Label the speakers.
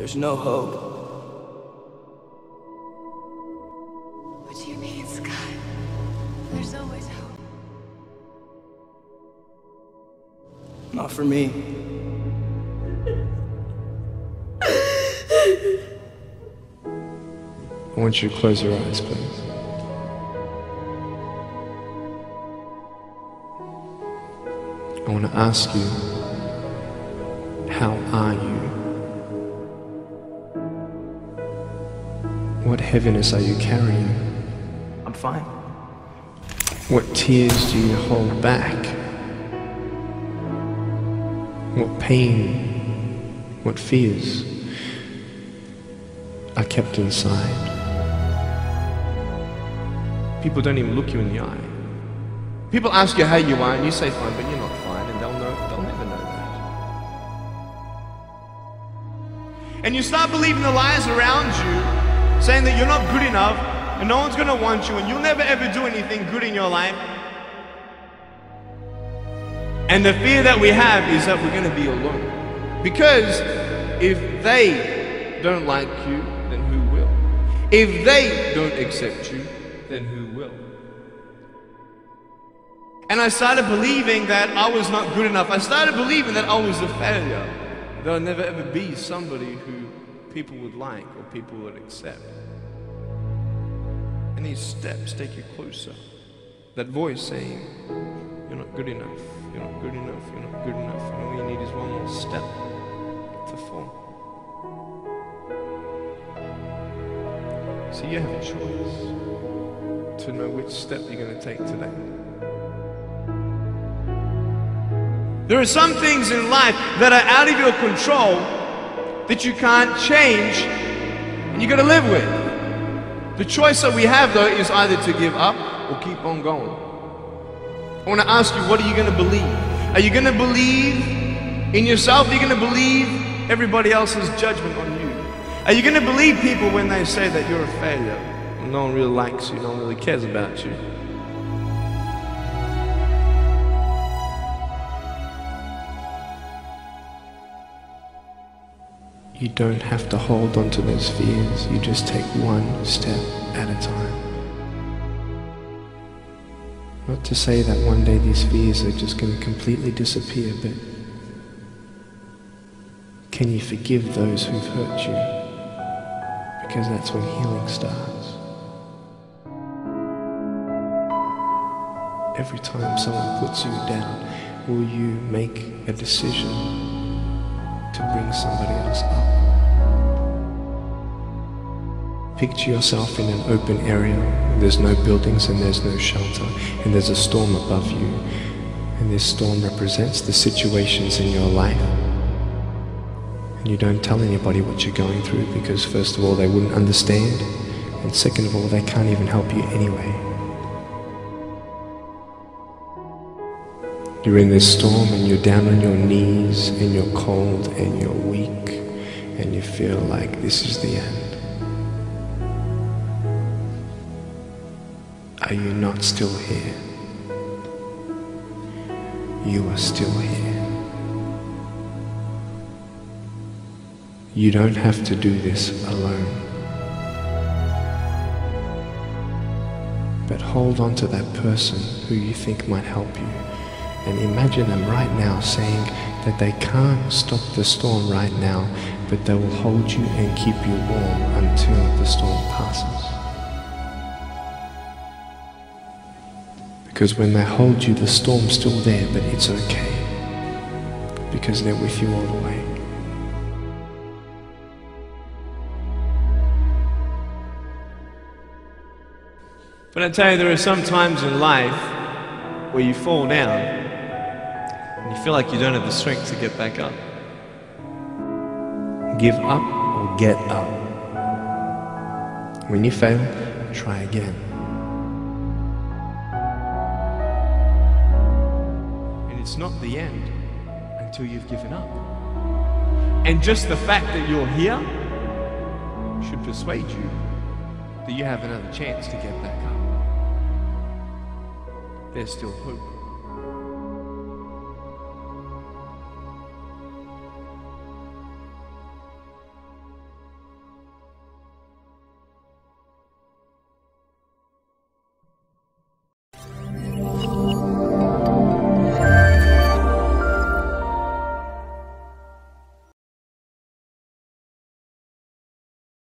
Speaker 1: there's no hope.
Speaker 2: What do you mean, Scott? There's always hope.
Speaker 1: Not for me.
Speaker 3: I want you to close your eyes, please. I want to ask you, how are you? What heaviness are you carrying?
Speaker 1: I'm fine.
Speaker 3: What tears do you hold back? What pain, what fears are kept inside? People don't even look you in the eye. People ask you how you are, and you say fine, but you're not fine, and they'll know, they'll never know that. And you start believing the lies around you, saying that you're not good enough, and no one's gonna want you, and you'll never ever do anything good in your life. And the fear that we have is that we're gonna be alone. Because if they don't like you, then who will? If they don't accept you, then who will? And I started believing that I was not good enough. I started believing that I was a failure. That I'd never ever be somebody who people would like or people would accept. And these steps take you closer. That voice saying, You're not good enough, you're not good enough, you're not good enough. And all you need is one more step to fall. So you have a choice to know which step you're going to take today. There are some things in life that are out of your control that you can't change and you got to live with. The choice that we have though is either to give up or keep on going. I want to ask you, what are you going to believe? Are you going to believe in yourself? Are you going to believe everybody else's judgment on you? Are you going to believe people when they say that you're a failure? No one really likes you, no one really cares about you. You don't have to hold on to those fears. You just take one step at a time. Not to say that one day these fears are just going to completely disappear, but can you forgive those who've hurt you? Because that's when healing starts. Every time someone puts you down, will you make a decision to bring somebody else up? Picture yourself in an open area. There's no buildings and there's no shelter, and there's a storm above you. And this storm represents the situations in your life. And you don't tell anybody what you're going through because, first of all, they wouldn't understand, and second of all, they can't even help you anyway. You're in this storm and you're down on your knees and you're cold and you're weak and you feel like this is the end. Are you not still here? You are still here. You don't have to do this alone. But hold on to that person who you think might help you. And imagine them right now saying that they can't stop the storm right now, but they will hold you and keep you warm until the storm passes. Because when they hold you, the storm's still there, but it's okay. Because they're with you all the way. But I tell you, there are some times in life where you fall down feel like you don't have the strength to get back up. Give up or get up. When you fail, try again. And it's not the end until you've given up. And just the fact that you're here should persuade you that you have another chance to get back up. There's still hope.